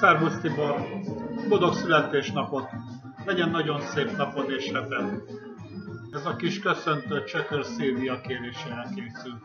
Szervusz Tibor! Boldog születésnapot! Legyen nagyon szép napod és heted! Ez a kis köszöntő Csökör Szilvia kérésére készül.